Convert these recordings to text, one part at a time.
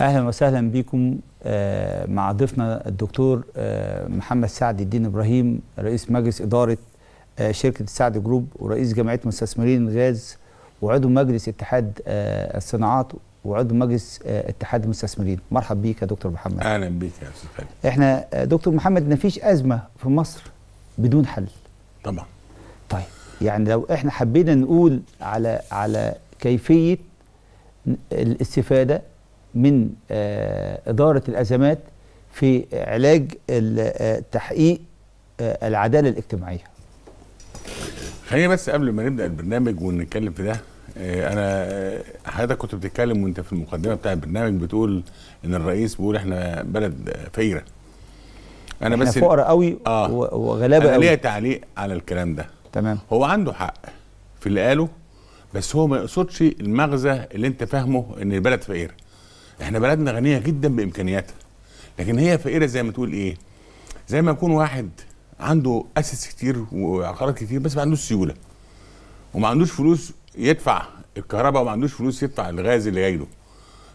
أهلا وسهلا بكم آه، مع ضيفنا الدكتور آه، محمد سعد الدين إبراهيم رئيس مجلس إدارة آه، شركة السعد جروب ورئيس جمعية مستثمرين الغاز وعضو مجلس اتحاد الصناعات وعضو مجلس اتحاد المستثمرين. مرحب بيك يا دكتور محمد. أهلا بيك يا أستاذ إحنا دكتور محمد مفيش أزمة في مصر بدون حل. طبعا. طيب يعني لو إحنا حبينا نقول على على كيفية الاستفادة من آه، إدارة الأزمات في علاج آه، تحقيق آه، العدالة الاجتماعية. خلينا بس قبل ما نبدأ البرنامج ونتكلم في ده أنا حضرتك كنت بتتكلم وأنت في المقدمة بتاع البرنامج بتقول إن الرئيس بيقول إحنا بلد فقيرة. أنا إحنا بس فقراء قوي آه. وغلابة أنا ليا قوي. تعليق على الكلام ده. تمام. هو عنده حق في اللي قاله بس هو ما يقصدش المغزى اللي أنت فاهمه إن البلد فقيرة. إحنا بلدنا غنية جدا بإمكانياتها. لكن هي فقيرة زي ما تقول إيه؟ زي ما يكون واحد عنده أسس كتير وعقارات كتير بس ما عندوش سيولة. وما عندوش فلوس يدفع الكهرباء وما عندوش فلوس يدفع الغاز اللي جاي له.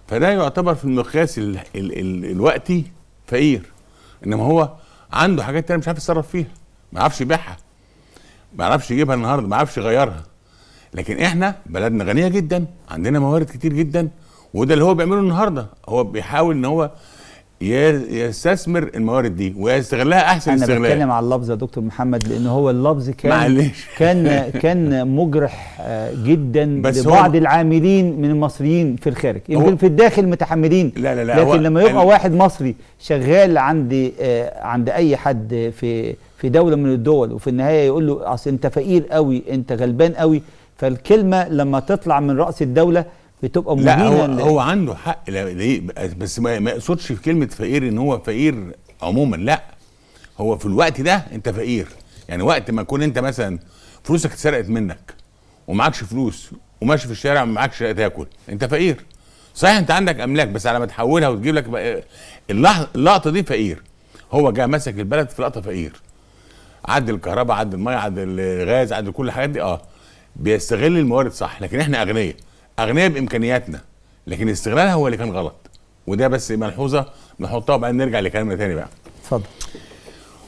فده يعتبر في المقياس ال ال ال الوقتي فقير. إنما هو عنده حاجات تانية مش عارف يتصرف فيها. ما يعرفش يبيعها. ما يعرفش يجيبها النهارده. ما يعرفش يغيرها. لكن إحنا بلدنا غنية جدا. عندنا موارد كتير جدا. وده اللي هو بيعمله النهارده. هو بيحاول إن هو يستثمر الموارد دي ويستغلها أحسن أنا استغلال. بتكلم على اللفظ يا دكتور محمد لأن هو اللفظ كان معلش. كان كان مجرح آه، جدا بس لبعض العاملين من المصريين في الخارج. يمكن في الداخل متحملين. لا لا لا لكن لما يبقى واحد مصري شغال عند آه، عند أي حد في في دولة من الدول وفي النهاية يقول له أصل أنت فقير قوي أنت غلبان قوي فالكلمة لما تطلع من رأس الدولة بتبقى لا هو, هو عنده حق. لا ليه؟ بس ما يقصدش في كلمة فقير إن هو فقير عموما لا. هو في الوقت ده أنت فقير. يعني وقت ما تكون أنت مثلا فلوسك اتسرقت منك ومعكش فلوس وماشي في الشارع ومعكش تاكل أنت فقير. صحيح أنت عندك أملاك بس على ما تحولها وتجيب لك اللقطة دي فقير. هو جه مسك البلد في لقطة فقير. عدل الكهرباء عدل المية عدل الغاز عدل كل الحاجات دي آه. بيستغل الموارد صح لكن إحنا أغنياء. أغنياء بإمكانياتنا لكن استغلالها هو اللي كان غلط. وده بس ملحوظة نحطها وبعدين نرجع لكلامنا تاني بقى. اتفضل.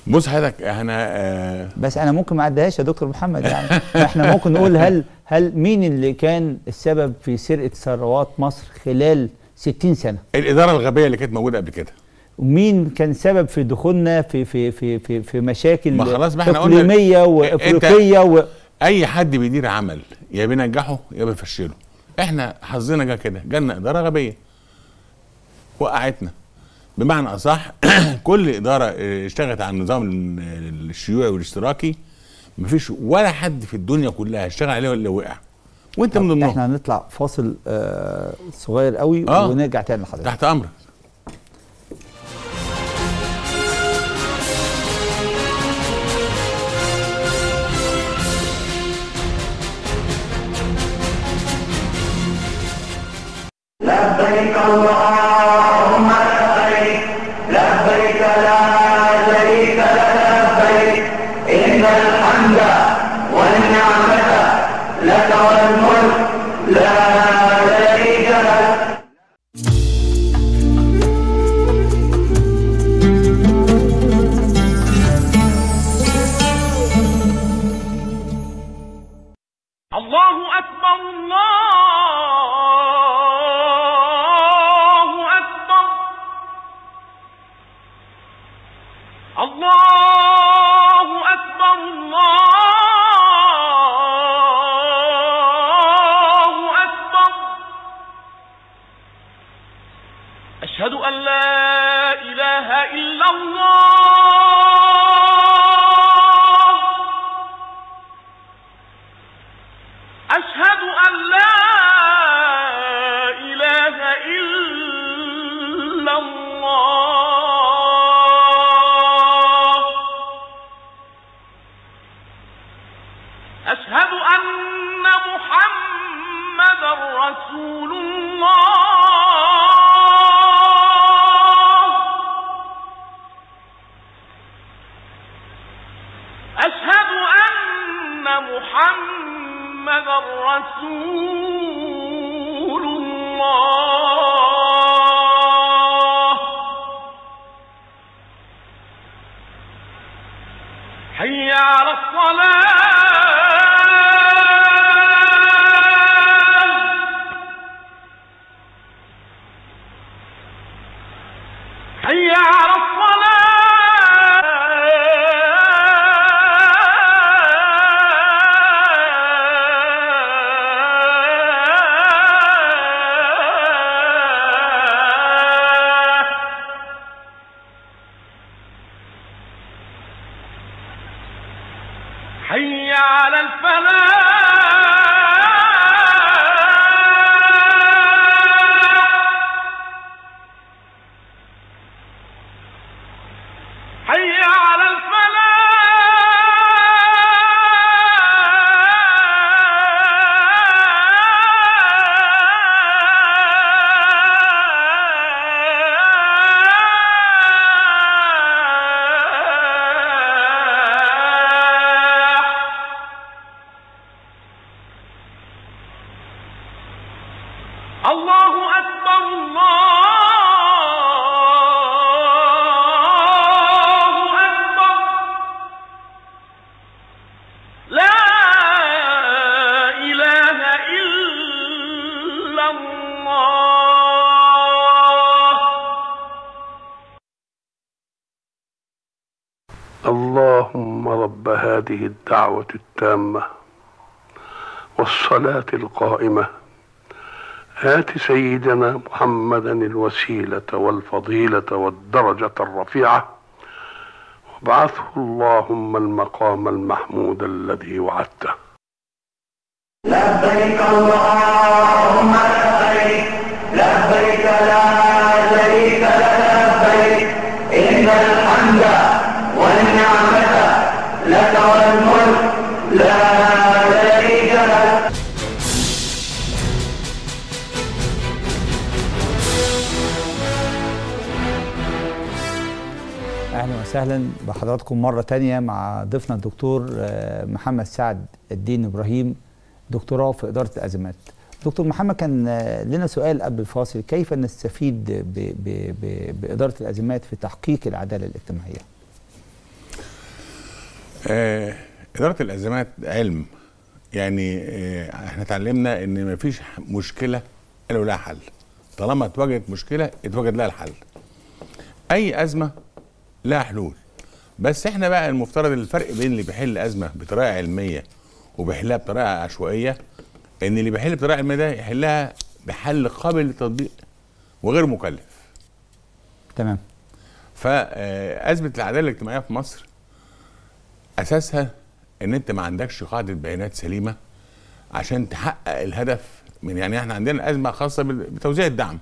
بص حضرتك إحنا آه بس أنا ممكن ما اعديهاش يا دكتور محمد يعني. إحنا ممكن نقول هل هل مين اللي كان السبب في سرقة ثروات مصر خلال 60 سنة؟ الإدارة الغبية اللي كانت موجودة قبل كده. ومين كان سبب في دخولنا في في في في, في مشاكل ما خلاص ما إحنا قلنا- إقليمية وإفريقية و... أي حد بيدير عمل يا بينجحه يا بيفشله. إحنا حظنا جه كده جالنا إدارة غبية وقعتنا. بمعنى أصح كل إدارة آه، اشتغلت على النظام ال- الشيوعي والاشتراكي مفيش ولا حد في الدنيا كلها اشتغل عليه إلا وقع. وأنت من ضمنهم. إحنا هنطلع فاصل آه صغير قوي آه. ونرجع تاني لحضرتك. تحت أمرك. لبيك اللهم اللهم رب هذه الدعوة التامة والصلاة القائمة. آت سيدنا محمدا الوسيلة والفضيلة والدرجة الرفيعة. وابعثه اللهم المقام المحمود الذي وعدته. لبيك اللهم لبيك لبيك لا شريك لك لبيك وسهلا بحضراتكم مرة تانية مع ضيفنا الدكتور آه، محمد سعد الدين إبراهيم دكتوراه في إدارة الأزمات. دكتور محمد كان آه، لنا سؤال قبل الفاصل. كيف نستفيد ب ب ب بإدارة الأزمات في تحقيق العدالة الاجتماعية؟ آه إدارة الأزمات علم. يعني آه إحنا اتعلمنا إن مفيش مشكلة إلا ولها حل. طالما اتوجدت مشكلة اتوجد لها الحل. أي أزمة لها حلول. بس إحنا بقى المفترض الفرق بين اللي بيحل أزمة بطريقة علمية وبيحلها بطريقة عشوائية إن اللي بيحل بطريقة علمية ده يحلها بحل قابل للتطبيق وغير مكلف. تمام. فأزمة العدالة الاجتماعية في مصر أساسها إن أنت ما عندكش قاعدة بيانات سليمة عشان تحقق الهدف من يعني إحنا عندنا خاصة بال- بتوزيع الدعم.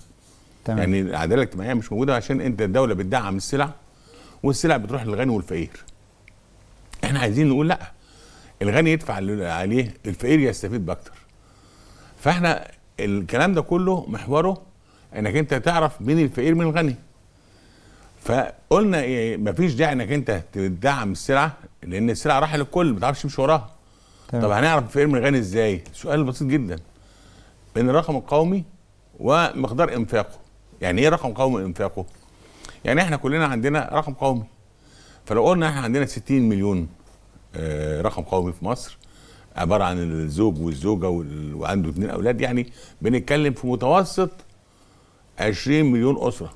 تمام. يعني العدالة الاجتماعية مش موجودة عشان أنت الدولة بتدعم السلع والسلع بتروح للغني والفقير. إحنا عايزين نقول لا الغني يدفع اللي عليه الفقير يستفيد بأكتر. فاحنا الكلام ده كله محوره انك انت تعرف مين الفقير من الغني. فقلنا إيه مفيش داعي انك انت تدعم السلعة لأن السلعة رايحه للكل ما تعرفش تمشي وراها. طب هنعرف الفقير من الغني إزاي؟ سؤال بسيط جدا. بين الرقم القومي ومقدار إنفاقه. يعني إيه رقم قومي إنفاقه؟ يعني إحنا كلنا عندنا رقم قومي. فلو قلنا إحنا عندنا 60 مليون آه، رقم قومي في مصر عبارة عن الزوج والزوجة وال- وعنده اثنين أولاد يعني بنتكلم في متوسط 20 مليون أسرة.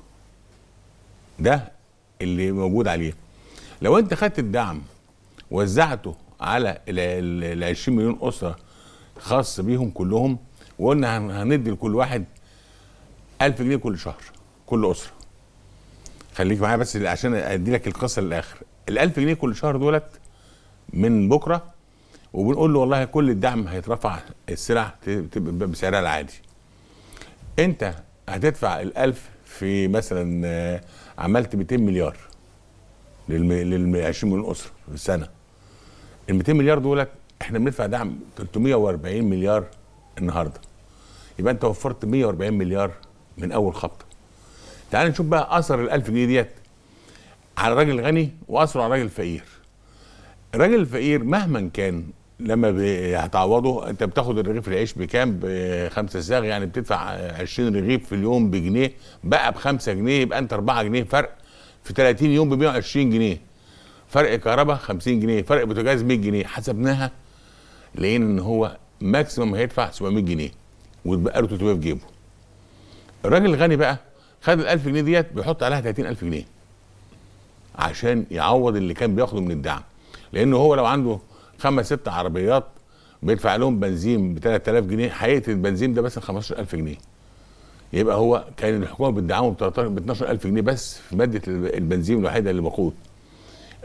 ده اللي موجود عليه. لو انت خدت الدعم وزعته على ال 20 مليون أسرة خاص بيهم كلهم وقلنا هن- هندي لكل واحد 1000 جنيه كل شهر كل أسرة. خليك معايا بس عشان أدي لك القصة للآخر. ال 1000 جنيه كل شهر دولت من بكرة وبنقول له والله كل الدعم هيترفع السلع تبقى بسعرها العادي. أنت هتدفع الألف في مثلا آه، عملت 200 مليار. لل 20 مليون أسرة في السنة. ال 200 مليار دولت إحنا بندفع دعم 340 مليار النهارده. يبقى أنت وفرت 140 مليار من أول خبطة. تعال نشوف بقى أثر ال 1000 جنيه ديت على الراجل الغني وأثره على الراجل الفقير الراجل الفقير مهما كان لما هتعوضه أنت بتاخد الرغيف العيش بكام؟ بخمسة ساغ يعني بتدفع 20 رغيف في اليوم بجنيه بقى بخمسة جنيه يبقى أنت 4 جنيه فرق. في 30 يوم ب 120 جنيه. فرق كهرباء 50 جنيه فرق بوتاجاز 100 جنيه. حسبناها لقينا إن هو maximum هيدفع 700 جنيه ويتبقى له 300 في جيبه. الراجل الغني بقى خد ال 1000 جنيه ديت بيحط عليها 30000 جنيه. عشان يعوض اللي كان بياخده من الدعم. لأنه هو لو عنده خمس ست عربيات بيدفع لهم بنزين ب 3000 جنيه هيقتل البنزين ده بس 15000 جنيه. يبقى هو كان الحكومة بتدعمه ب 13 ب 12000 جنيه بس في مادة البنزين الوحيدة اللي بقود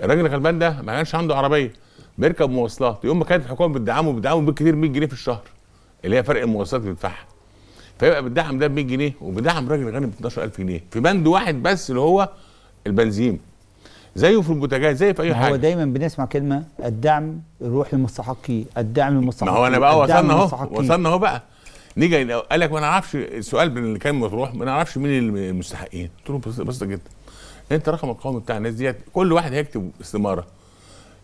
الراجل الغلبان ده ما كانش عنده عربية بيركب مواصلات. يوم ما كانت الحكومة بتدعمه بتدعمه بالكثير 100 جنيه في الشهر اللي هي فرق المواصلات اللي بيدفعها فيبقى بتدعم ده ب 100 جنيه وبدعم راجل غني ب 12000 جنيه. في بند واحد بس اللي هو البنزين. زيه في البوتاجاز زي في أي ما هو حاجة. دايما بنسمع كلمة الدعم يروح للمستحقين الدعم للمستحقين ما هو أنا بقى وصلنا أهو. وصلنا أهو بقى. نيجي قال لك ما نعرفش السؤال من اللي كان مطروح ما نعرفش مين المستحقين. قلت له بس- بسيطة جدا. أنت رقم القومي بتاع الناس ديت كل واحد هيكتب استمارة.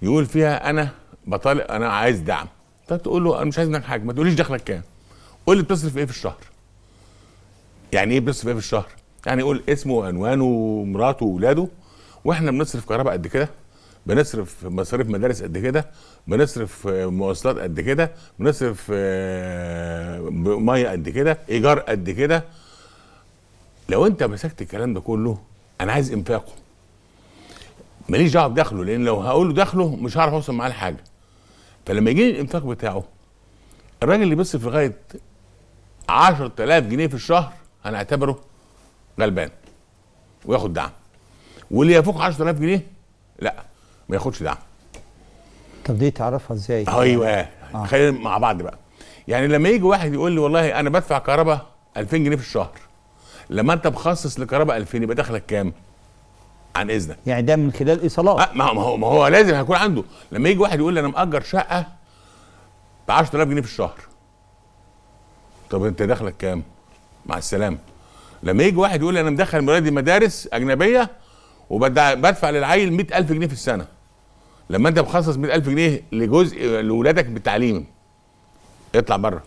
يقول فيها أنا بطالب أنا عايز دعم. طب تقول له أنا مش عايز منك حاجة ما تقوليش دخلك كام. قول لي بتصرف إيه في الشهر؟ يعني إيه بتصرف إيه في الشهر؟ يعني يقول اسمه وعنوانه ومراته واولاده وإحنا بنصرف كهرباء قد كده بنصرف مصاريف مدارس قد كده بنصرف مواصلات قد كده بنصرف آه، مية قد كده إيجار قد كده. لو أنت مسكت الكلام ده كله أنا عايز إنفاقه. ماليش دعوة بدخله لأن لو هقول له دخله مش هعرف أوصل معاه لحاجة. فلما يجي لي الإنفاق بتاعه الراجل اللي بيصرف لغاية 10000 جنيه في الشهر هنعتبره غلبان وياخد دعم. واللي يفوق 10000 جنيه؟ لا ما ياخدش دعم. طب دي تعرفها إزاي؟ أيوه آه. خلينا مع بعض بقى. يعني لما يجي واحد يقول لي والله أنا بدفع كهرباء 2000 جنيه في الشهر لما انت مخصص لكهرباء 2000 يبقى دخلك كام؟ عن إذنك. يعني ده من خلال إيصالات. آه، ما هو- ما هو ما هو لازم هيكون عنده. لما يجي واحد يقول لي أنا مأجر شقة ب 10000 جنيه في الشهر طب أنت دخلك كام؟ مع السلامة. لما يجي واحد يقول أنا مدخل مرادي مدارس أجنبية وبدفع للعيل 100000 جنيه في السنة. لما أنت مخصص 100000 جنيه لجزء لاولادك بالتعليم اطلع بره.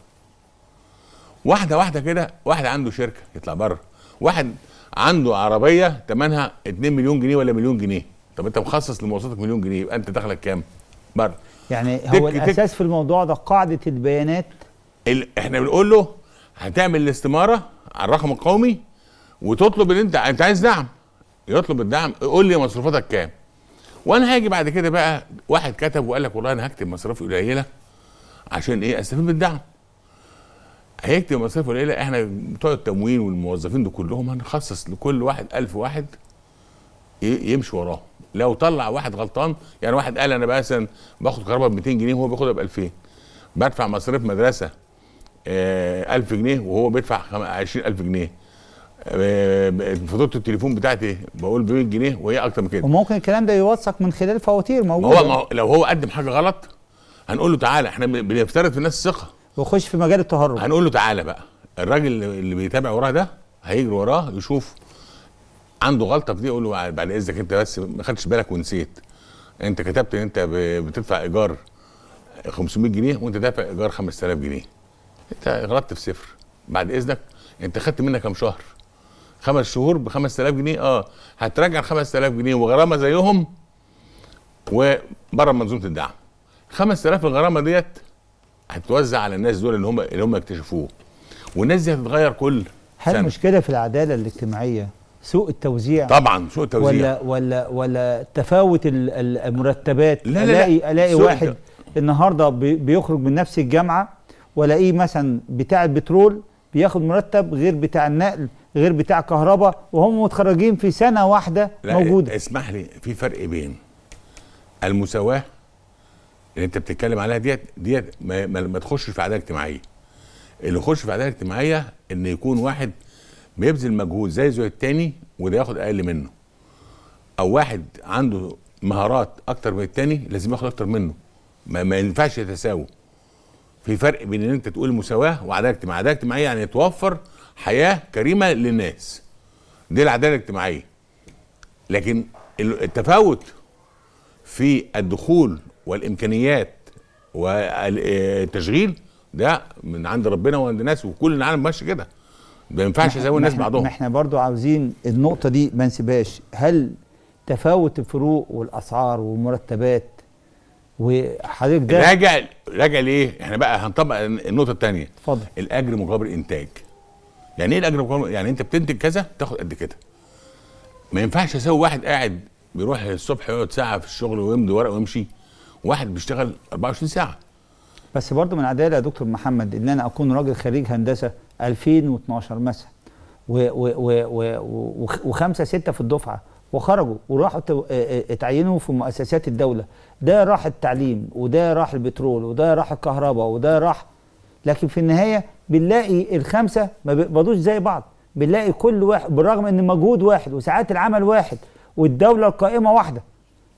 واحدة واحدة كده واحد عنده شركة يطلع بره. واحد عنده عربية ثمنها 2 مليون جنيه ولا مليون جنيه. طب أنت مخصص لمواصلاتك مليون جنيه يبقى أنت دخلك كام؟ بره. يعني تك- هو تك. الأساس في الموضوع ده قاعدة البيانات؟ ال... إحنا بنقول له هتعمل الاستمارة على الرقم القومي وتطلب ان انت انت عايز دعم. يطلب الدعم. قول لي مصروفاتك كام. وأنا هاجي بعد كده بقى واحد كتب وقال لك والله أنا هكتب مصاريف قليلة عشان إيه؟ استفيد بالدعم. هيكتب مصاريف قليلة. إحنا بتوع التموين والموظفين دول كلهم هنخصص لكل واحد ألف واحد يمشي وراه. لو طلع واحد غلطان يعني واحد قال أنا مثلا باخد كهرباء ب 200 جنيه وهو بياخدها ب 2000 بدفع مصاريف مدرسة 1000 جنيه وهو بيدفع خم- 20000 جنيه. آه، فاتورة التليفون بتاعتي بقول ب 100 جنيه وهي أكتر من كده. وممكن الكلام ده يوثق من خلال فواتير موجوده هو ما لو هو قدم حاجة غلط هنقول له تعالى إحنا بن- بنفترض في الناس الثقه ويخش في مجال التهرب. هنقول له تعالى بقى. الراجل اللي بيتابع وراه ده هيجري وراه يشوف عنده غلطة في دي يقول له بعد إذنك أنت بس ما خدتش بالك ونسيت. أنت كتبت إن أنت بتدفع إيجار 500 جنيه وأنت دافع إيجار 5000 جنيه. انت غلطت في صفر. بعد إذنك انت خدت منك كام شهر؟ خمس شهور ب 5000 جنيه. آه هتراجع 5000 جنيه وغرامة زيهم وبره منظومة الدعم. 5000 الغرامة ديت هتتوزع على الناس دول اللي هم اللي هم اكتشفوه. والناس دي هتتغير كل هل سنة. المشكلة في العدالة الاجتماعية؟ سوء التوزيع؟ طبعا سوء التوزيع. ولا ولا ولا تفاوت ال- ال- المرتبات؟ لا، لا، لا. الاقي ألاقي سوء واحد النهارده بي- بيخرج من نفس الجامعة والاقيه مثلا بتاع البترول بياخد مرتب غير بتاع النقل غير بتاع كهرباء وهم متخرجين في سنة واحدة لا موجودة. اسمح لي في فرق بين المساواة اللي انت بتتكلم عليها ديت ديت ما, ما, تخشش في عداله اجتماعية. اللي يخش في عداله اجتماعية ان يكون واحد بيبذل مجهود زي زي التاني وده ياخد أقل منه. أو واحد عنده مهارات أكتر من التاني لازم ياخد أكتر منه. ما, ما ينفعش يتساووا. في فرق بين ان انت تقول مساواة وعدالة اجتماعية. عدالة اجتماعية يعني توفر حياة كريمة للناس. دي العدالة الاجتماعية. لكن ال- التفاوت في الدخول والإمكانيات والتشغيل ده من عند ربنا وعند الناس وكل العالم ماشي كده. ما ينفعش يساوي الناس بعضهم. ما إحنا برضو عاوزين النقطة دي ما نسيبهاش. هل تفاوت الفروق والأسعار والمرتبات وحضرتك ده راجع راجع ليه؟ إحنا بقى هنطبق النقطة الثانية اتفضل. الأجر مقابل إنتاج. يعني إيه الأجر مقابل يعني أنت بتنتج كذا تاخد قد كده. ما ينفعش أسوي واحد قاعد بيروح الصبح يقعد ساعة في الشغل ويمضي ورق ويمشي واحد بيشتغل 24 ساعة. بس برضه من العداله يا دكتور محمد إن أنا أكون راجل خريج هندسة 2012 مثلا و و و و و وخمسة ستة في الدفعة. وخرجوا وراحوا اه- اه- اتعينوا في مؤسسات الدولة. ده راح التعليم وده راح البترول وده راح الكهرباء وده راح لكن في النهاية بنلاقي الخمسة ما بيقبضوش زي بعض. بنلاقي كل واحد بالرغم إن مجهود واحد وساعات العمل واحد والدولة القائمة واحدة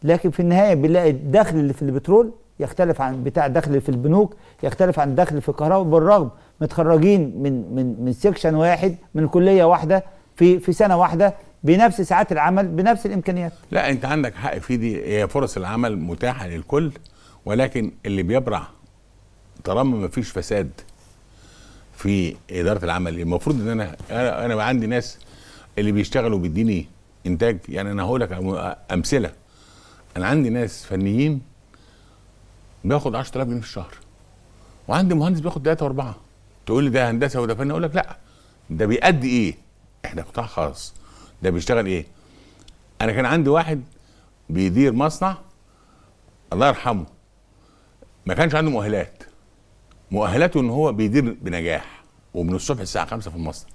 لكن في النهاية بنلاقي الدخل اللي في البترول يختلف عن بتاع الدخل في البنوك يختلف عن الدخل في الكهرباء بالرغم متخرجين من من من سيكشن واحد من كلية واحدة في في سنة واحدة بنفس ساعات العمل بنفس الإمكانيات. لا أنت عندك حق في دي. هي فرص العمل متاحة للكل ولكن اللي بيبرع طالما ما فيش فساد في إدارة العمل المفروض إن أنا أنا عندي ناس اللي بيشتغلوا بيديني إنتاج. يعني أنا هقول لك أمثلة. أنا عندي ناس فنيين بياخد 10000 جنيه في الشهر وعندي مهندس بياخد 3 و4 تقول لي ده هندسة وده فن؟ أقول لك لا. ده بيأدي إيه؟ إحنا قطاع خاص. ده بيشتغل إيه؟ أنا كان عندي واحد بيدير مصنع الله يرحمه ما كانش عنده مؤهلات. مؤهلاته إن هو بيدير بنجاح ومن الصبح الساعة 5 في المصنع.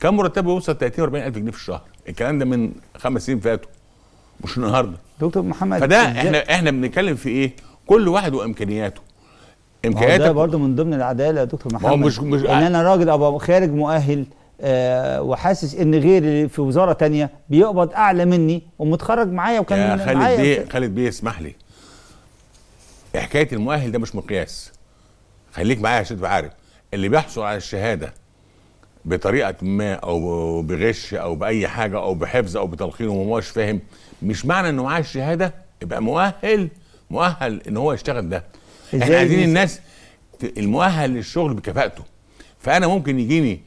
كان مرتبه يوصل 30 40 ألف جنيه في الشهر. الكلام ده من خمس سنين فاتوا مش النهارده. دكتور محمد فده إحنا إحنا بنتكلم في إيه؟ كل واحد وإمكانياته. هو ده برضه من ضمن العدالة يا دكتور محمد مش- مش- إن أنا راجل أبقى خارج مؤهل وحاسس إن غيري في وزارة تانية بيقبض أعلى مني ومتخرج معايا وكان يا خالد معايا بيه خالد بيه اسمح لي. حكاية المؤهل ده مش مقياس. خليك معايا عشان تبقى عارف. اللي بيحصل على الشهادة بطريقة ما أو بغش أو بأي حاجة أو بحفظ أو بتلقين وما هوش فاهم مش معنى إنه معاه الشهادة؟ يبقى مؤهل. مؤهل إن هو يشتغل ده. إحنا عايزين الناس المؤهل للشغل بكفاءته. فأنا ممكن يجيني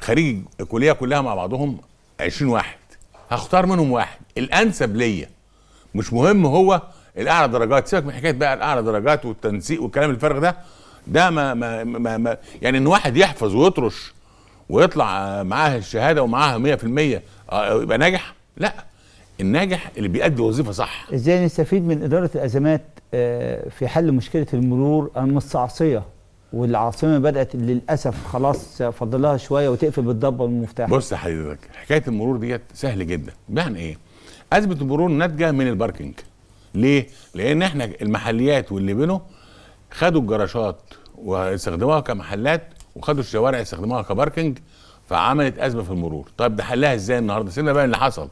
خريج الكلية كلها مع بعضهم 20 واحد. هختار منهم واحد. الأنسب ليا. مش مهم هو الأعلى درجات. سيبك من حكاية بقى الأعلى درجات والتنسيق والكلام الفارغ ده. ده ما, ما, ما, ما يعني إن واحد يحفظ ويطرش ويطلع آه، معاه الشهادة ومعاها 100% آه، يبقى ناجح؟ لا. الناجح اللي بيأدي وظيفة صح. إزاي نستفيد من إدارة الأزمات آه، في حل مشكلة المرور المستعصية؟ والعاصمة بدأت للأسف خلاص فضلها شوية وتقفل بالضبه والمفتاح. بص حضرتك حكاية المرور ديت سهل جدا. بمعنى إيه؟ أزمة المرور ناتجة من الباركينج. ليه؟ لأن إحنا المحليات واللي بينه خدوا الجراشات واستخدموها كمحلات وخدوا الشوارع يستخدموها كباركينج فعملت أزمة في المرور. طيب ده حلها إزاي النهارده؟ سيبنا بقى اللي حصل.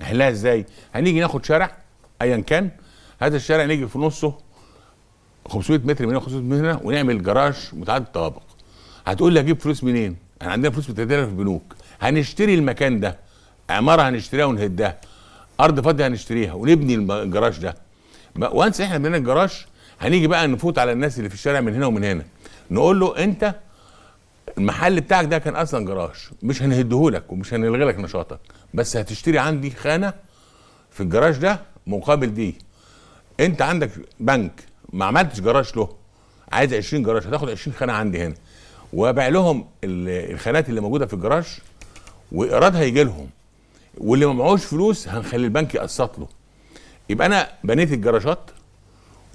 نحلها إزاي؟ هنيجي ناخد شارع ايا كان. هذا الشارع نيجي في نصه 500 متر من هنا 500 متر من هنا ونعمل جراج متعدد الطوابق. هتقول لي أجيب فلوس منين؟ إحنا عندنا فلوس متداوله في البنوك هنشتري المكان ده عمارة هنشتريها ونهدها أرض فاضية هنشتريها ونبني الجراج ده. وانس إحنا بنينا الجراج هنيجي بقى نفوت على الناس اللي في الشارع من هنا ومن هنا. نقول له أنت المحل بتاعك ده كان أصلا جراج مش هنهدهولك ومش هنلغي لك نشاطك. بس هتشتري عندي خانة في الجراج ده مقابل دي. أنت عندك بنك ما عملتش جراج له. عايز 20 جراج هتاخد 20 خانة عندي هنا. وابيع لهم ال- الخانات اللي موجودة في الجراج وايرادها يجي لهم. واللي ما معهوش فلوس هنخلي البنك يقسط له. يبقى أنا بنيت الجراجات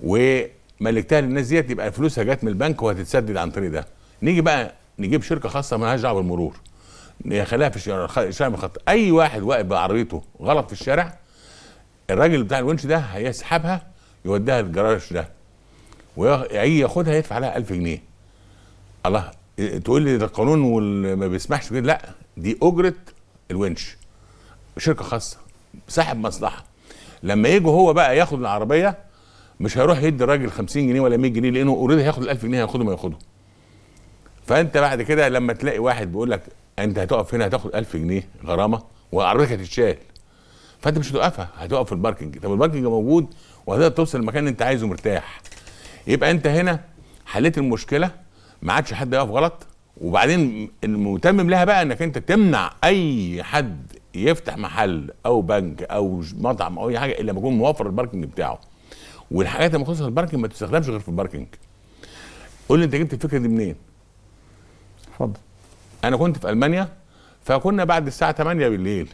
وملكتها للناس ديت يبقى فلوسها جت من البنك وهتتسدد عن طريق ده. نيجي بقى نجيب شركة خاصة مالهاش دعوة بالمرور. نخليها في الشارع مخطط. أي واحد واقف بعربيته غلط في الشارع الراجل بتاع الونش ده هيسحبها يوديها الجراج ده. ويجي ياخدها يدفع عليها 1000 جنيه. الله تقول لي ده القانون ما بيسمحش كده لا دي أجرة الونش. شركة خاصة صاحب مصلحة. لما يجي هو بقى ياخد العربية مش هيروح يدي الراجل 50 جنيه ولا 100 جنيه لأنه already هياخد ال 1000 جنيه هياخده ما ياخده. فأنت بعد كده لما تلاقي واحد بيقول لك أنت هتقف هنا هتاخد 1000 جنيه غرامة وعربيتك هتتشال. فأنت مش هتوقفها هتقف في ال parking طب ال parking موجود وهتقدر توصل المكان اللي أنت عايزه مرتاح. يبقى انت هنا حليت المشكلة ما عادش حد يقف غلط وبعدين المتمم لها بقى انك انت تمنع اي حد يفتح محل أو بنك أو مطعم أو اي حاجة الا لما يكون موفر ال parking بتاعه. والحاجات اللي مخصوصة لل parking ما تستخدمش غير في ال parking. قول لي انت جبت الفكرة دي منين؟ اتفضل. أنا كنت في ألمانيا فكنا بعد الساعة 8 بالليل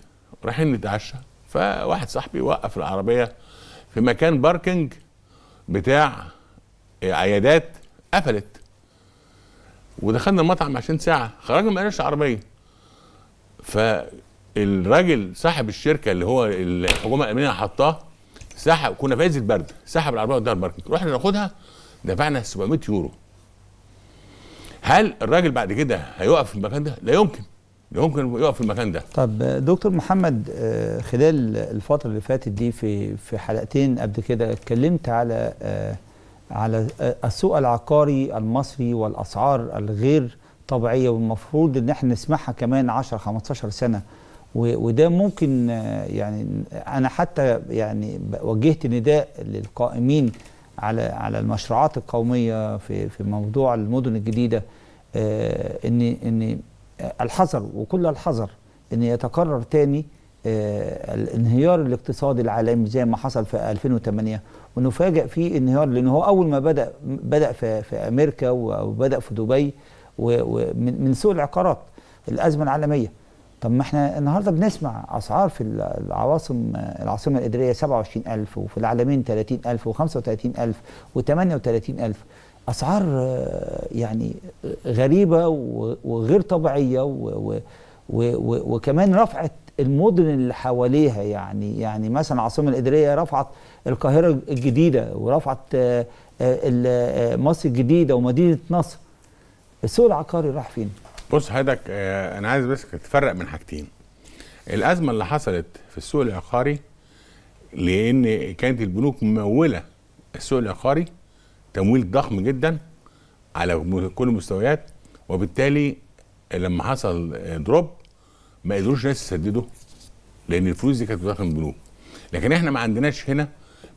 رايحين نتعشى فواحد صاحبي وقف العربية في مكان parking بتاع عيادات قفلت. ودخلنا المطعم عشان ساعة خرجنا ما لقيناش عربية. فالراجل صاحب الشركة اللي هو الحكومة الأمنية حطاه سحب كنا في عز البرد سحب العربية قدام ال parking. رحنا ناخدها دفعنا 700 يورو. هل الراجل بعد كده هيقف في المكان ده؟ لا يمكن. لا يمكن يقف في المكان ده. طب دكتور محمد آه، خلال الفترة اللي فاتت دي في في حلقتين قبل كده اتكلمت على آه، على السوق العقاري المصري والأسعار الغير طبيعية والمفروض إن إحنا نسمعها كمان 10 15 سنة. و- وده ممكن يعني أنا حتى يعني وجهت نداء للقائمين على على المشروعات القومية في في موضوع المدن الجديدة آه، إن إن الحذر وكل الحذر إن يتكرر تاني آه، الانهيار الاقتصادي العالمي زي ما حصل في 2008 ونفاجئ فيه انهيار لأن هو أول ما بدا بدأ في, في أمريكا وبدا في دبي ومن من سوق العقارات الأزمة العالمية. طب ما إحنا النهارده بنسمع أسعار في العواصم العاصمة الإدارية 27000 وفي العالمين 30000 و35000 و38000 أسعار يعني غريبة وغير طبيعية وكمان رفعت المدن اللي حواليها. يعني يعني مثلا العاصمه الإدارية رفعت القاهرة الجديدة ورفعت آه، آه، آه، مصر الجديدة ومدينة نصر. السوق العقاري راح فين؟ بص حضرتك أنا عايز بس تفرق من حاجتين. الأزمة اللي حصلت في السوق العقاري لأن كانت البنوك ممولة. السوق العقاري تمويل ضخم جدا على كل المستويات وبالتالي لما حصل دروب ما قدروش الناس يسددوا لأن الفلوس دي كانت داخل البنوك. لكن إحنا ما عندناش هنا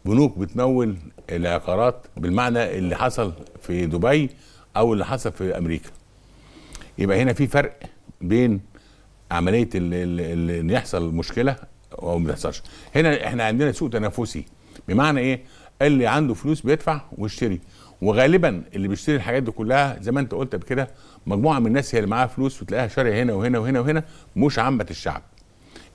بنوك بتمول العقارات بالمعنى اللي حصل في دبي أو اللي حصل في أمريكا. يبقى هنا في فرق بين عملية إن يحصل مشكلة أو ما تحصلش هنا إحنا عندنا سوق تنافسي. بمعنى إيه؟ اللي عنده فلوس بيدفع ويشتري. وغالبا اللي بيشتري الحاجات دي كلها زي ما أنت قلت قبل كده مجموعة من الناس هي اللي معاها فلوس وتلاقيها شارية هنا وهنا وهنا وهنا مش عامة الشعب.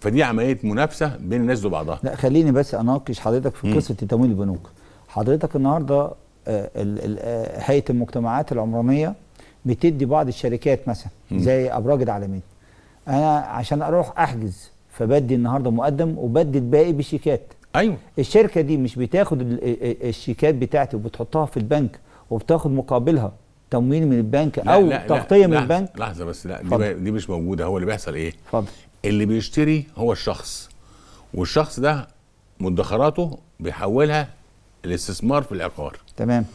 فدي عملية منافسة بين الناس وبعضها. لا خليني بس أناقش حضرتك في. قصة تمويل البنوك. حضرتك النهارده آه، آه، هيئة المجتمعات العمرانية بتدي بعض الشركات مثلا. زي أبراج العالمين. أنا عشان أروح أحجز فبدي النهارده مقدم وبدي الباقي بشيكات. أيوه. الشركة دي مش بتاخد ال- الشيكات بتاعتي وبتحطها في البنك وبتاخد مقابلها تمويل من البنك لا أو لا لا تغطية من لحظة- البنك؟ لحظة بس لا دي, دي مش موجودة. هو اللي بيحصل إيه؟ اتفضل. اللي بيشتري هو الشخص. والشخص ده مدخراته بيحولها الاستثمار في العقار. تمام.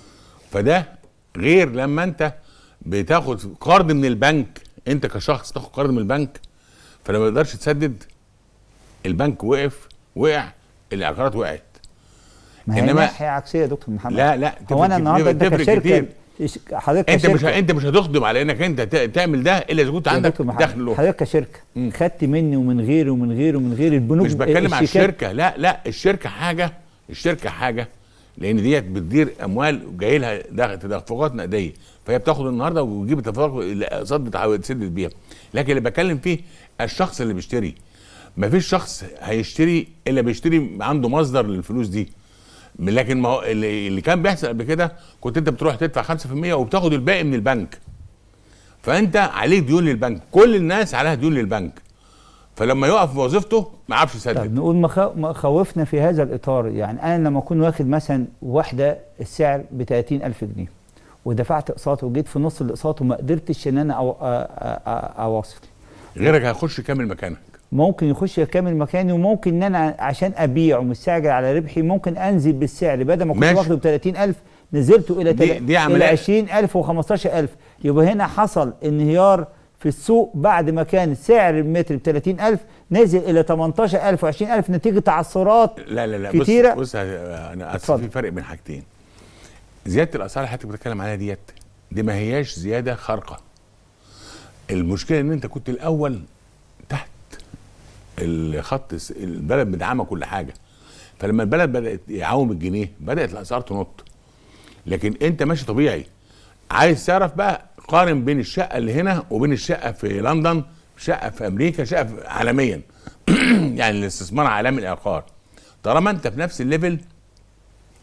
فده غير لما انت بتاخد قرض من البنك انت كشخص تاخد قرض من البنك فلما ما تقدرش تسدد البنك وقف وقع العقارات وقعت. ما هي إنما- ناحية عكسية يا دكتور محمد. لا لا هو أنا النهارده أنت كشركة حضرتك أنت مش أنت مش هتخدم على إنك أنت تعمل ده إلا إذا كنت عندك دخل له حضرتك كشركة. خدت مني ومن غيري ومن غيري ومن غيري البنوك مش بتكلم على الشركة لا لا الشركة حاجة الشركة حاجة لأن ديت بتدير أموال جاي لها تدفقات نقدية فهي بتاخد النهارده وتجيب التدفقات الاقساط بتاع تسدد بيها لكن اللي بتكلم فيه الشخص اللي بيشتري مفيش شخص هيشتري إلا بيشتري عنده مصدر للفلوس دي. لكن ما هو اللي, اللي كان بيحصل قبل كده كنت انت بتروح تدفع 5% وبتاخد الباقي من البنك. فانت عليك ديون للبنك. كل الناس عليها ديون للبنك. فلما يقف في وظيفته ما عرفش يسدد طب نقول مخا- مخاوفنا في هذا الإطار. يعني أنا لما أكون واخد مثلا واحدة السعر ب 30000 جنيه ودفعت اقساط وجيت في نص الاقساط وما قدرتش إن أنا أو أ- أ- أ- أواصل. غيرك هيخش يكمل مكانك. ممكن يخش يكمل مكاني وممكن إن أنا عشان ابيع ومستعجل على ربحي ممكن أنزل بالسعر بدل ما كنت. واخده ب 30000 نزلته إلى دي-. دي إلى 20000 و15000 يبقى هنا حصل انهيار في السوق بعد ما كان سعر المتر ب 30000 نزل إلى 18000 و20000 نتيجة تعثرات لا لا لا كتيرة. بص, بص أنا أصل اتفضل. في فرق بين حاجتين زيادة الأسعار اللي حضرتك بتتكلم عليها ديت دي ما هياش زيادة خارقة المشكلة إن أنت كنت الأول الخط البلد مدعمة كل حاجة. فلما البلد بدأت يعوم الجنيه بدأت الأسعار تنط. لكن أنت ماشي طبيعي. عايز تعرف بقى قارن بين الشقة اللي هنا وبين الشقة في لندن شقة في أمريكا شقة عالميا. يعني الاستثمار عالمي العقار. طالما أنت في نفس الليفل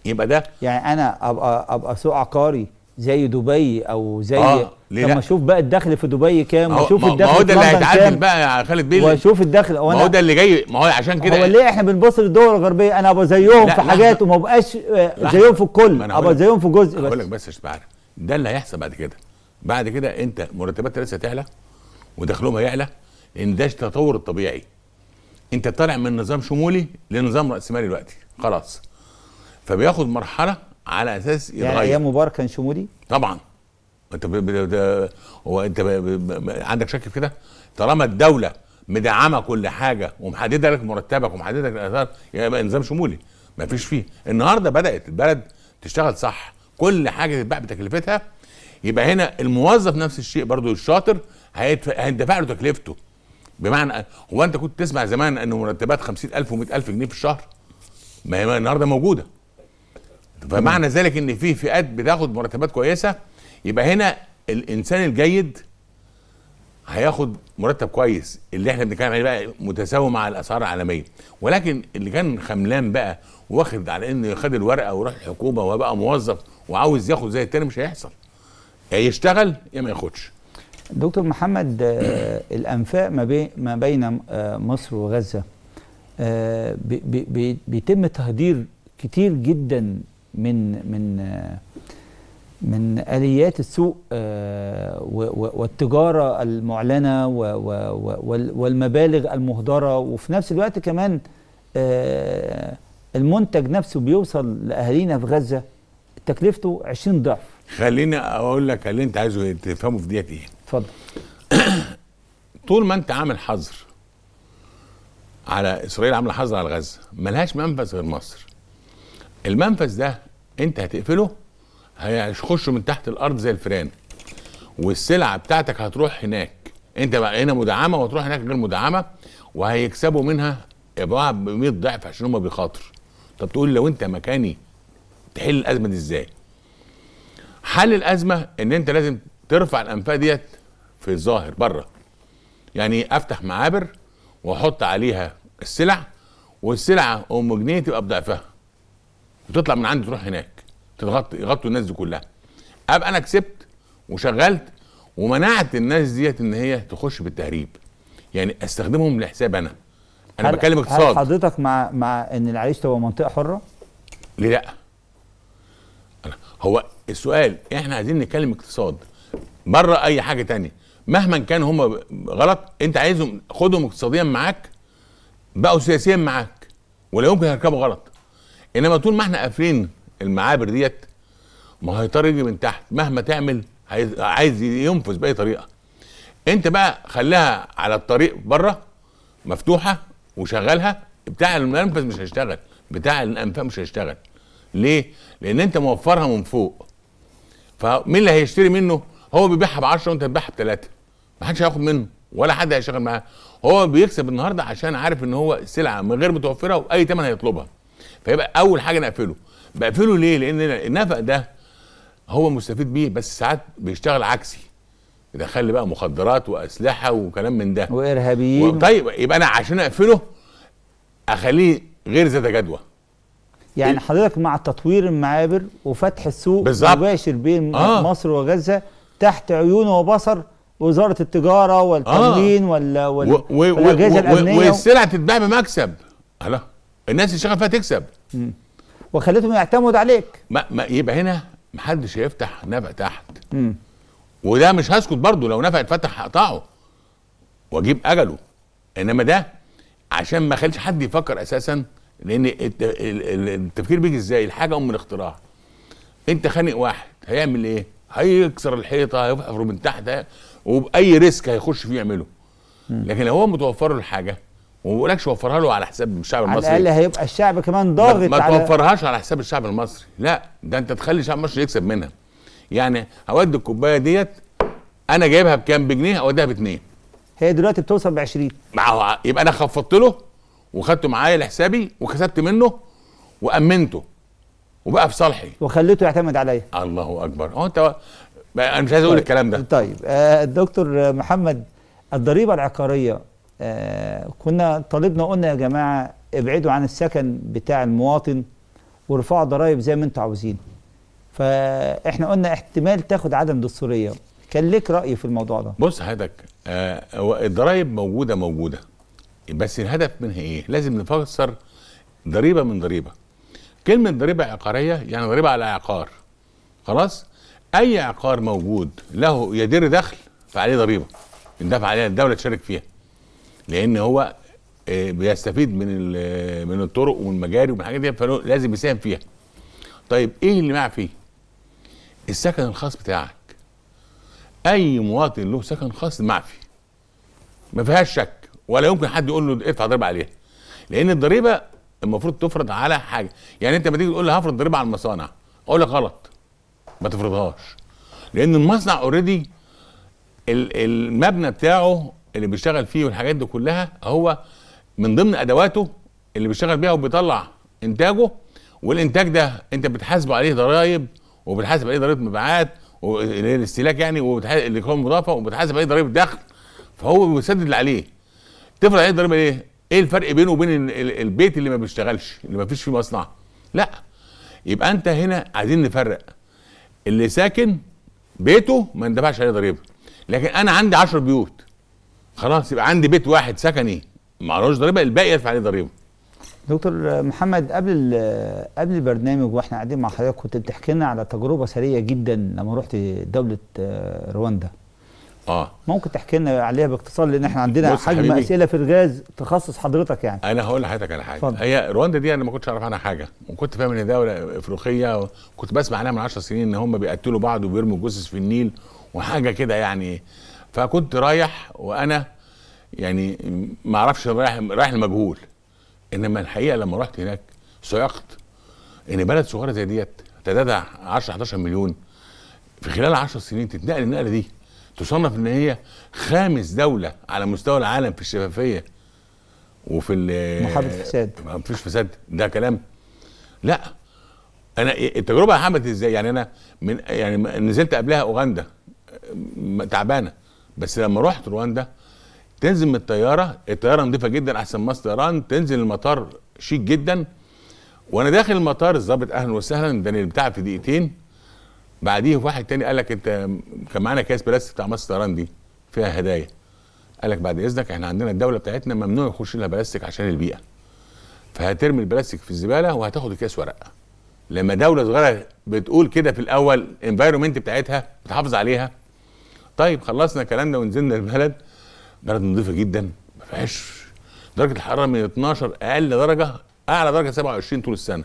يبقى ده يعني أنا أبقى أبقى سوق عقاري زي دبي أو زي آه، ليه طب؟ ما أشوف بقى الدخل في دبي كام؟ وأشوف ما ما الدخل هو ده اللي هيتعدل كام؟ بقى يا خالد بيه وأشوف الدخل ما هو ده اللي جاي ما هو عشان كده هو ليه إحنا بنبص للدول الغربية؟ أنا أبقى زيهم في. حاجات وما بقاش لحظة. زيهم في الكل أبقى زيهم في جزء هقول لك بس. بس تبقى عارف. ده اللي هيحصل بعد كده. بعد كده أنت مرتبات لسه تعلى ودخلهم هيعلى لأن ده التطور الطبيعي. أنت طالع من نظام شمولي لنظام رأسمالي دلوقتي خلاص. فبياخد مرحلة على أساس يعني يتغير. أيام مبارك كان شمولي؟ طبعا. أنت ب... ب... هو أنت ب... ب... ب... عندك شك في كده؟ طالما الدولة مدعمة كل حاجة ومحددة لك مرتبك ومحددة لك الاثار يبقى نظام شمولي. ما فيش فيه. النهارده بدأت البلد تشتغل صح. كل حاجة تتباع بتكلفتها. يبقى هنا الموظف نفس الشيء برضو الشاطر هيدفع هيدفع له تكلفته. بمعنى هو أنت كنت تسمع زمان إن مرتبات 50000 و100000 جنيه في الشهر؟ ما هي النهارده موجودة. فمعنى ذلك إن في فئات بتاخد مرتبات كويسة يبقى هنا الإنسان الجيد هياخد مرتب كويس. اللي إحنا بنتكلم عليه بقى متساوي مع الأسعار العالمية. ولكن اللي كان خملان بقى واخد على انه خد الورقة وراح الحكومة وبقى موظف وعاوز ياخد زي التاني مش هيحصل. يا يشتغل يا ما ياخدش. دكتور محمد آه، الأنفاق ما بين ما بين آه، مصر وغزة آه، بي- بي- بي- بيتم تهدير كتير جدا من من من آليات السوق آه، والتجارة المعلنة والمبالغ المهدرة وفي نفس الوقت كمان آه، المنتج نفسه بيوصل لأهالينا في غزة تكلفته 20 ضعف. خليني أقول لك اللي أنت عايزه تفهمه في ديت إيه. اتفضل. طول ما أنت عامل حظر على إسرائيل عاملة حظر على غزة ملهاش منفذ غير مصر. المنفذ ده انت هتقفله هيخشوا من تحت الأرض زي الفيران. والسلعة بتاعتك هتروح هناك. انت بقى هنا مدعمة وتروح هناك غير مدعمة وهيكسبوا منها يبقى ب 100 ضعف عشان هم بيخاطروا طب تقول لو انت مكاني تحل الأزمة دي إزاي؟ حل الأزمة إن انت لازم ترفع الأنفاق ديت في الظاهر بره يعني أفتح معابر وأحط عليها السلع والسلعة أم جنيه تبقى بضعفها. وتطلع من عندي تروح هناك تغطي يغطوا الناس دي كلها. أبقى أنا كسبت وشغلت ومنعت الناس ديت إن هي تخش بالتهريب. يعني أستخدمهم لحساب أنا. أنا هل- بتكلم هل اقتصاد. حضرتك مع مع إن العريش تبقى منطقة حرة؟ ليه لأ؟ أنا- هو السؤال إحنا عايزين نتكلم اقتصاد بره أي حاجة تانية. مهما كان هم غلط أنت عايزهم خدهم اقتصاديا معاك بقوا سياسيا معاك ولا يمكن يركبوا غلط. إنما طول ما إحنا قافلين المعابر ديت ما هيضطر يجي من تحت. مهما تعمل عايز ينفذ بأي طريقة. أنت بقى خليها على الطريق برة مفتوحة وشغلها بتاع المنفذ مش هيشتغل بتاع الأنفاق مش هيشتغل. ليه؟ لأن أنت موفرها من فوق. فمين اللي هيشتري منه؟ هو بيبيعها ب 10 وأنت بتبيعها ب 3 ما حدش هياخد منه ولا حد هيشتغل معاه. هو بيكسب النهارده عشان عارف إن هو سلعة من غير متوفره وأي ثمن هيطلبها. فيبقى أول حاجة نقفله. بقفله ليه؟ لأن النفق ده هو مستفيد بيه بس ساعات بيشتغل عكسي. يدخل لي بقى مخدرات وأسلحة وكلام من ده. وإرهابيين. طيب يبقى أنا عشان أقفله أخليه غير ذات جدوى. يعني حضرتك مع تطوير المعابر وفتح السوق بالظبط. مباشر بين آه. مصر وغزة تحت عيون وبصر وزارة التجارة والتموين و- وال- والأجهزة الأمنية. والسلع تتباع بمكسب. الله الناس اللي شغال فيها تكسب وخليتهم يعتمدوا عليك. ما, ما يبقى هنا محدش هيفتح نفق تحت. مم. وده مش هسكت برضه لو نفق اتفتح هقطعه واجيب أجله. إنما ده عشان ما أخليش حد يفكر أساسا لأن الت- ال- ال- التفكير بيجي إزاي؟ الحاجة أم الاختراع. أنت خانق واحد هيعمل إيه؟ هيكسر الحيطة هيحفر من تحت وبأي ريسك هيخش فيه يعمله. لكن لو هو متوفر له الحاجة وما بقولكش وفرها له على حساب الشعب على المصري؟ الأقل هيبقى الشعب كمان ما, ضاغط ما على توفرهاش على حساب الشعب المصري. لا ده انت تخلي الشعب المصري يكسب منها. يعني هودي الكوباية ديت أنا جايبها بكام؟ بجنيه اوديها باتنين. هي دلوقتي بتوصل ب 20 مع هو- يبقى أنا خفضت له وخدته معايا لحسابي وكسبت منه وأمنته وبقى في صالحي. وخليته يعتمد عليا. الله أكبر. هو أنت أنا مش عايز أقول الكلام ده. طيب آه الدكتور محمد الضريبة العقارية كنا طالبنا قلنا يا جماعة ابعدوا عن السكن بتاع المواطن وارفعوا ضرائب زي ما أنتوا عاوزين فاحنا قلنا احتمال تاخد عدم دستورية كان ليك رأي في الموضوع ده بص حضرتك آه هو الضرايب موجودة موجودة بس الهدف منها إيه؟ لازم نفسر ضريبة من ضريبة. كلمة ضريبة عقارية يعني ضريبة على عقار. خلاص؟ أي عقار موجود له يدر دخل فعليه ضريبة. يندفع عليها الدولة تشارك فيها. لأن هو آه، بيستفيد من ال- من الطرق والمجاري ومن الحاجات دي فلازم يساهم فيها. طيب إيه اللي معاه فيه؟ السكن الخاص بتاعك. اي مواطن له سكن خاص معفي ما فيهاش شك ولا يمكن حد يقول له ادفع ضريبة عليها لأن الضريبة المفروض تفرض على حاجة يعني أنت لما تيجي تقول لي هفرض ضريبة على المصانع أقول لك غلط ما تفرضهاش لأن المصنع اوريدي المبنى بتاعه اللي بيشتغل فيه والحاجات دي كلها هو من ضمن أدواته اللي بيشتغل بيها وبيطلع إنتاجه والإنتاج ده أنت بتحاسبه عليه ضرائب وبتحاسب عليه ضريبه مبيعات الاستهلاك يعني وبتح- اللي يكون مضافة وبتحاسب عليه ضريبه دخل فهو بيسدد اللي عليه تفرض عليه ضريبه إيه؟ إيه الفرق بينه وبين ال- ال- البيت اللي ما بيشتغلش اللي ما فيش فيه مصنع؟ لا يبقى أنت هنا عايزين نفرق اللي ساكن بيته ما اندفعش عليه ضريبة لكن أنا عندي 10 بيوت خلاص يبقى عندي بيت واحد سكني. معلوش ضريبه الباقي يدفع عليه ضريبه. دكتور محمد قبل قبل البرنامج وإحنا قاعدين مع حضرتك كنت بتحكي لنا على تجربة سريه جدا لما رحت دولة رواندا. آه. ممكن تحكي لنا عليها باختصار؟ لأن إحنا عندنا حجم حبيبي. أسئلة في الغاز تخصص حضرتك يعني. أنا هقول لحضرتك على حاجة. اتفضل. هي رواندا دي أنا ما كنتش أعرف عنها حاجة وكنت فاهم إن دولة إفريقية وكنت بسمع عنها من 10 سنين إن هم بيقتلوا بعض وبيرموا جثث في النيل وحاجة كده يعني. فكنت رايح وأنا يعني ما أعرفش رايح رايح المجهول. إنما الحقيقة لما رحت هناك صيقت إن بلد صغيرة زي ديت تعدادها 10 11 مليون. في خلال 10 سنين تتنقل النقلة دي تصنف إن هي خامس دولة على مستوى العالم في الشفافية وفي ال- محاربة الفساد. ما فيش فساد. ده كلام. لا. أنا التجربة عملت إزاي؟ يعني أنا من يعني نزلت قبلها أوغندا. تعبانة. بس لما رحت رواندا تنزل من الطيارة الطيارة نظيفة جدا أحسن مصر طيران تنزل المطار شيك جدا. وأنا داخل المطار الظابط أهلا وسهلا اداني البتاع في دقيقتين. بعديه واحد تاني قال لك أنت كان معانا كاس بلاستيك بتاع مصر طيران دي فيها هدايا. قال لك بعد إذنك إحنا عندنا الدولة بتاعتنا ممنوع يخش لها بلاستيك عشان البيئة. فهترمي البلاستيك في الزبالة وهتاخد الكاس ورقة. لما دولة صغيرة بتقول كده في الأول ال environment بتاعتها بتحافظ عليها طيب خلصنا الكلام ده ونزلنا البلد. بلد نظيفة جدا ما فيهاش درجة الحرارة من 12 أقل درجة أعلى درجة 27 طول السنة.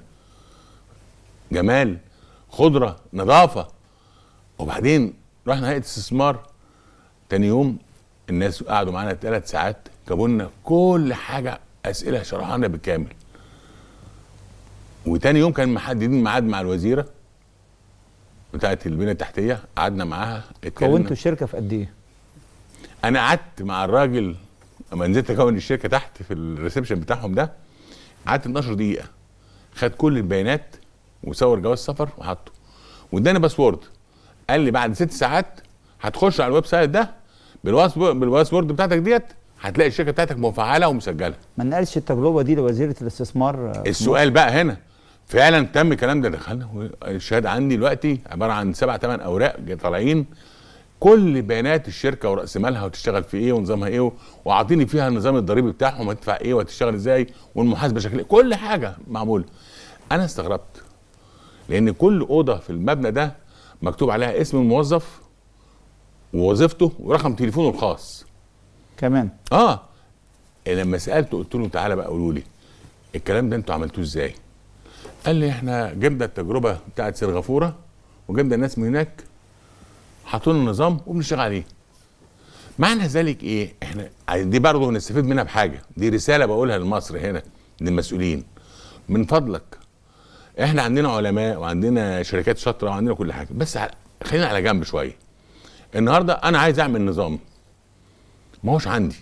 جمال خضرة نظافة. وبعدين رحنا هيئة استثمار. تاني يوم الناس قعدوا معانا ثلاث ساعات جابوا لنا كل حاجة أسئلة شرحها بالكامل وتاني يوم كان محددين ميعاد مع الوزيرة. بتاعت البنية التحتية قعدنا معاها كونتوا الشركة في قد إيه؟ أنا قعدت مع الراجل لما نزلت أكون الشركة تحت في ال reception بتاعهم ده قعدت 12 دقيقة. خد كل البيانات وصور جواز سفر وحطه. واداني password. قال لي بعد ست ساعات هتخش على ال website ده بال password بتاعتك ديت هتلاقي الشركة بتاعتك مفعلة ومسجلة. ما نقلش التجربة دي لوزيرة الاستثمار آه، السؤال بقى هنا فعلا تم الكلام ده. دخلنا الشهاده عندي دلوقتي عبارة عن سبع ثمان أوراق طالعين. كل بيانات الشركة ورأس مالها وتشتغل في إيه ونظامها إيه وأعطيني فيها النظام الضريبي بتاعهم هتدفع إيه وهتشتغل إزاي والمحاسبة شكل إيه. كل حاجة معمولة. أنا استغربت لأن كل أوضة في المبنى ده مكتوب عليها اسم الموظف ووظيفته ورقم تليفونه الخاص. كمان؟ آه لما سألته قلت له تعالى بقى قولوا لي الكلام ده أنتوا عملتوه إزاي؟ قال لي إحنا جبنا التجربة بتاعت سرغافوره وجبنا الناس من هناك حطوا لنا نظام وبنشتغل عليه. معنى ذلك إيه؟ إحنا دي برضه هنستفيد منها بحاجة، دي رسالة بقولها لمصر هنا للمسؤولين. من فضلك إحنا عندنا علماء وعندنا شركات شاطرة وعندنا كل حاجة، بس خلينا على جنب شوية. النهارده أنا عايز أعمل نظام ما هوش عندي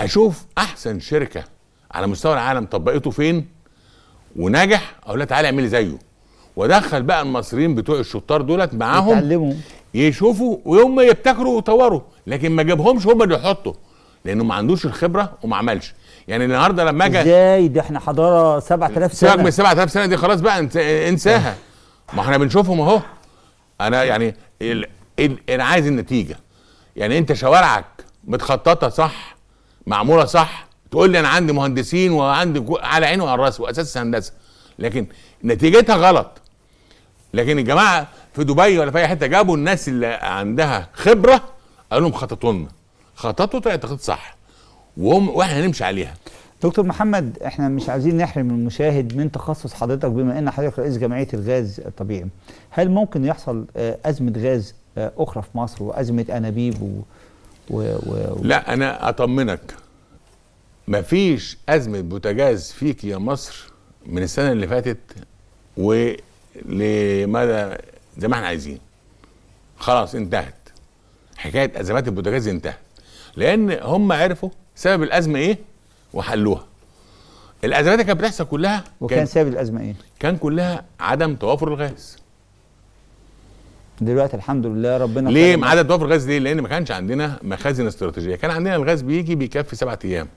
أشوف أحسن شركة على مستوى العالم طبقته فين ونجح أقول لها تعالى اعملي زيه. وادخل بقى المصريين بتوع الشطار دولت معاهم يتعلموا. يشوفوا وهم يبتكروا ويطوروا لكن ما جابهمش هم اللي يحطوا لأنه ما عندوش الخبرة وما عملش. يعني النهارده لما أجي إزاي؟ ده إحنا حضارة 7000 سيبك من سنه 7000 سنة دي خلاص بقى انت انساها. ما إحنا بنشوفهم أهو. أنا يعني ال... ال... أنا عايز النتيجة. يعني أنت شوارعك متخططة صح؟ معمولة صح؟ تقول لي أنا عندي مهندسين وعندي على عيني وعلى رأسي وأساس هندسة. لكن نتيجتها غلط. لكن الجماعة في دبي ولا في أي حتة جابوا الناس اللي عندها خبرة قالوا لهم خططوا لنا خططوا طلعت تخطيط صح. وهم وإحنا نمشي عليها. دكتور محمد إحنا مش عايزين نحرم المشاهد من تخصص حضرتك بما إن حضرتك رئيس جمعية الغاز الطبيعي. هل ممكن يحصل آه، أزمة غاز آه، أخرى في مصر وأزمة أنابيب و... و... و... لا أنا أطمنك. مفيش أزمة بوتاجاز فيك يا مصر من السنة اللي فاتت ولمدى زي ما إحنا عايزين خلاص انتهت حكاية أزمات البوتاجاز انتهت لأن هم عرفوا سبب الأزمة إيه وحلوها الأزمات اللي كانت بتحصل كلها وكان كان, سبب الأزمة إيه؟ كان كلها عدم توافر الغاز دلوقتي الحمد لله ربنا ليه. عدم توافر الغاز ليه؟ لأن ما كانش عندنا مخازن استراتيجية، كان عندنا الغاز بيجي بيكفي سبعة أيام.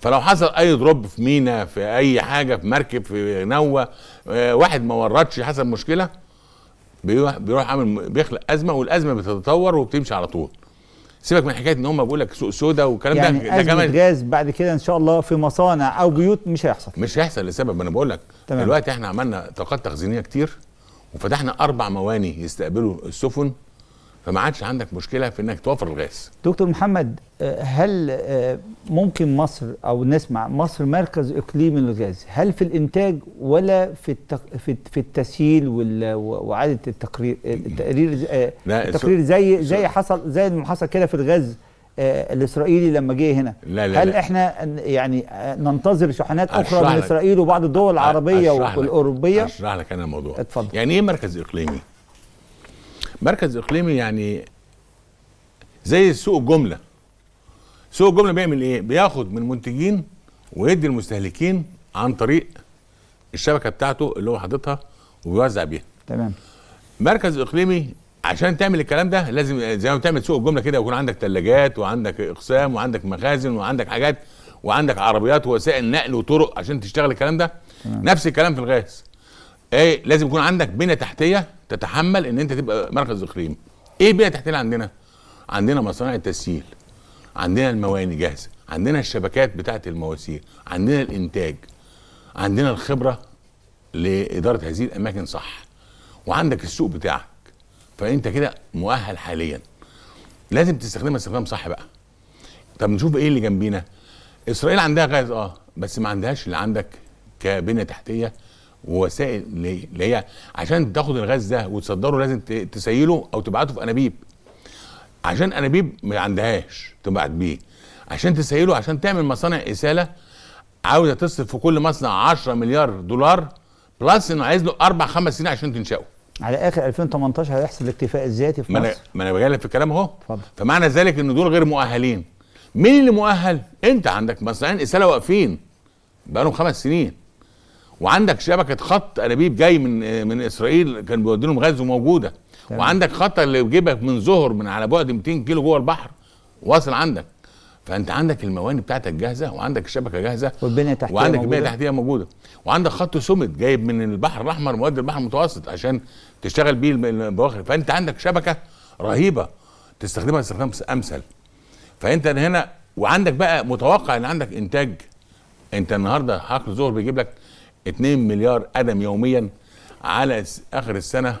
فلو حصل أي دروب في مينا في أي حاجة في مركب في نوة آه، واحد ما وردش حصل مشكلة بيروح عامل بيخلق أزمة والأزمة بتتطور وبتمشي على طول. سيبك من حكاية إن هم بيقول لك سوق سودا والكلام يعني ده أزمة كمان غاز بعد كده إن شاء الله في مصانع أو بيوت مش هيحصل مش هيحصل لسبب أنا بقول لك. دلوقتي إحنا عملنا طاقات تخزينية كتير وفتحنا أربع مواني يستقبلوا السفن فما عادش عندك مشكلة في إنك توفر الغاز. دكتور محمد هل آه، ممكن مصر أو نسمع مصر مركز اقليمي للغاز هل في الإنتاج ولا في التق... في التسييل وال... وإعادة التقرير التقرير آه، التقرير زي زي حصل زي ما حصل كده في الغاز آه، الإسرائيلي لما جه هنا لا، لا، هل لا. إحنا يعني ننتظر شحنات أخرى من. إسرائيل وبعض الدول العربية أشرح والأوروبية أشرح لك أنا الموضوع اتفضل. يعني إيه مركز إقليمي مركز إقليمي يعني زي سوق الجملة. سوق الجملة بيعمل إيه؟ بياخد من منتجين ويدي المستهلكين عن طريق الشبكة بتاعته اللي هو حاططها وبيوزع بيها. تمام. مركز إقليمي عشان تعمل الكلام ده لازم زي ما بتعمل سوق الجملة كده يكون عندك ثلاجات وعندك إقسام وعندك مخازن وعندك حاجات وعندك عربيات ووسائل نقل وطرق عشان تشتغل الكلام ده. نفس الكلام في الغاز. إيه؟ لازم يكون عندك بنية تحتية تتحمل إن أنت تبقى مركز إقليمي. إيه التحتيه اللي عندنا؟ عندنا مصانع التسييل عندنا المواني جاهزة عندنا الشبكات بتاعة المواسير عندنا الإنتاج عندنا الخبرة لإدارة هذه الأماكن صح. وعندك السوق بتاعك. فأنت كده مؤهل حاليا. لازم تستخدمها استخدام صح بقى. طب نشوف إيه اللي جنبينا. إسرائيل عندها غاز آه بس ما عندهاش اللي عندك كبنيه تحتية. ووسائل اللي هي عشان تاخد الغاز ده وتصدره لازم تسيله أو تبعته في أنابيب. عشان أنابيب ما عندهاش تبعت بيه عشان تسيله عشان تعمل مصانع إسالة عاوزة تصرف في كل مصنع 10 مليار دولار بلس إنه عايز له أربع خمس سنين عشان تنشأه. على آخر 2018 هيحصل الاكتفاء الذاتي في ما مصر. ما أنا بجالك في الكلام أهو. فمعنى ذلك إن دول غير مؤهلين. مين اللي مؤهل؟ أنت عندك مصنعين إسالة واقفين بقالهم خمس سنين. وعندك شبكة خط أنابيب جاي من من إسرائيل كان بيودي لهم غاز وموجودة. تمام. وعندك خط اللي بيجيبك من زهر من على بعد 200 كيلو جوه البحر. واصل عندك. فأنت عندك المواني بتاعتك جاهزة وعندك الشبكة جاهزة والبنية التحتيه وعندك موجودة. البنيه التحتيه موجودة. وعندك خط سمد جايب من البحر الأحمر مودي البحر المتوسط عشان تشتغل بيه الب- البواخر. فأنت عندك شبكة رهيبة تستخدمها استخدام أمثل. فأنت هنا وعندك بقى متوقع إن عندك إنتاج. أنت النهارده حقل زهر بيجيب لك 2 مليار قدم يوميا على آخر السنة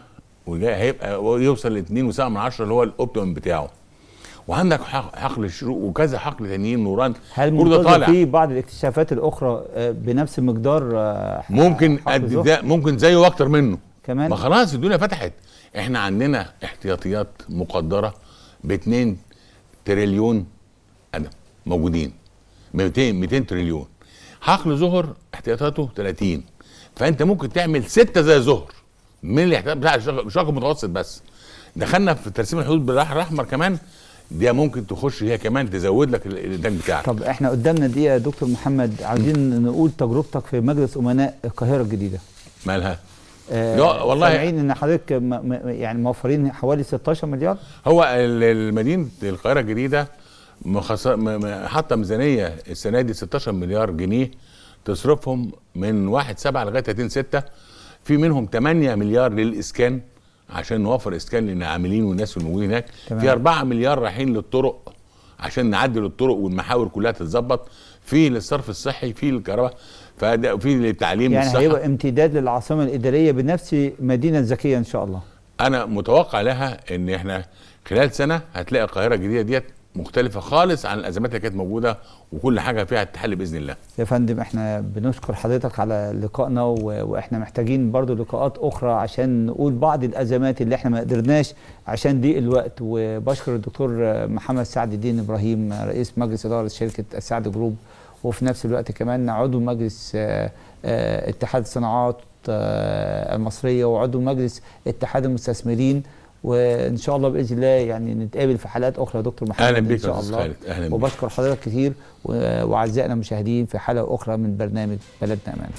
هيبقى يوصل ل 2.7 من عشرة اللي هو الأوبتيمم بتاعه. وعندك حق- حقل الشروق وكذا حقل تانيين نوران. هل منتظر طالع. في بعض الاكتشافات الأخرى آه، بنفس المقدار آه، ممكن قد ممكن زيه وأكتر منه. كمان؟ ما خلاص الدنيا فتحت. إحنا عندنا احتياطيات مقدرة ب 2 تريليون قدم موجودين. 200 200 تريليون. حقل زهر احتياطاته 30 فأنت ممكن تعمل ستة زي زهر. من الاحتياط بتاع الشرق المتوسط بس. دخلنا في ترسيم الحدود بالبحر الأحمر كمان. دي ممكن تخش هي كمان تزود لك ال- الإنتاج بتاعك. طب إحنا قدامنا دقيقة يا دكتور محمد. عايزين نقول تجربتك في مجلس أمناء القاهرة الجديدة. مالها؟ آه، والله- سامعين إن حضرتك يعني موفرين حوالي 16 مليار؟ هو المدينة القاهرة الجديدة مخص... م- م- حاطه ميزانية السنة دي 16 مليار جنيه تصرفهم من 1 7 لغاية 30 6 في منهم 8 مليار للإسكان عشان نوفر إسكان للعاملين والناس الموجودين هناك تمام. في 4 مليار رايحين للطرق عشان نعدل الطرق والمحاور كلها تتظبط في للصرف الصحي في الكهرباء فده في للتعليم يعني هيبقى امتداد للعاصمة الإدارية بنفس مدينة ذكيه إن شاء الله أنا متوقع لها إن إحنا خلال سنة هتلاقي القاهرة الجديدة ديت مختلفة خالص عن الأزمات اللي كانت موجودة وكل حاجة فيها تحل بإذن الله. يا فندم إحنا بنشكر حضرتك على لقائنا و... وإحنا محتاجين برضو لقاءات أخرى عشان نقول بعض الأزمات اللي إحنا ما قدرناش عشان ضيق الوقت. وبشكر الدكتور محمد سعد الدين إبراهيم رئيس مجلس إدارة شركة السعد جروب. وفي نفس الوقت كمان عضو مجلس آه، اتحاد الصناعات آه، المصرية وعضو مجلس اتحاد المستثمرين. وإن شاء الله بإذن الله يعني نتقابل في حلقات أخرى يا دكتور محمد أهلا بك يا أستاذ خالد. أهلا وبشكر حضرتك كتير وأعزائنا المشاهدين في حلقة أخرى من برنامج بلدنا امانه